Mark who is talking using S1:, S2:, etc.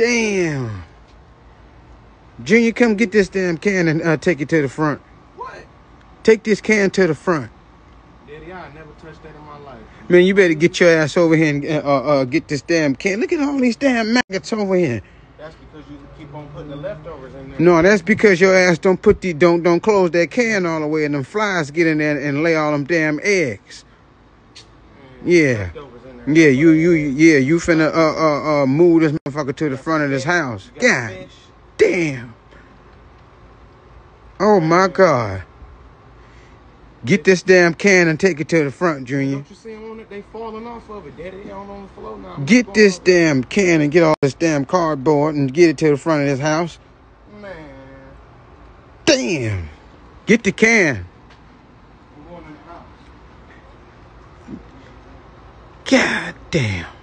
S1: Damn. Junior, come get this damn can and uh, take it to the front.
S2: What?
S1: Take this can to the front.
S2: Daddy, I never touched that in my life.
S1: Man, you better get your ass over here and uh, uh, uh, get this damn can. Look at all these damn maggots over here.
S2: That's because you keep on putting the leftovers in there.
S1: No, that's because your ass don't put the don't don't close that can all the way, and them flies get in there and lay all them damn eggs. Yeah,
S2: Leftovers in there.
S1: yeah, you you yeah you finna uh uh uh move this motherfucker to the front of this house. God damn. Oh my God. Get this damn can and take it to the front, Junior.
S2: Don't you see on it? They falling off of it. Daddy, they on on the floor now. What's
S1: Get this damn can and get all this damn cardboard and get it to the front of this house.
S2: Man,
S1: Damn. Get the can.
S2: I'm going in the house.
S1: God damn.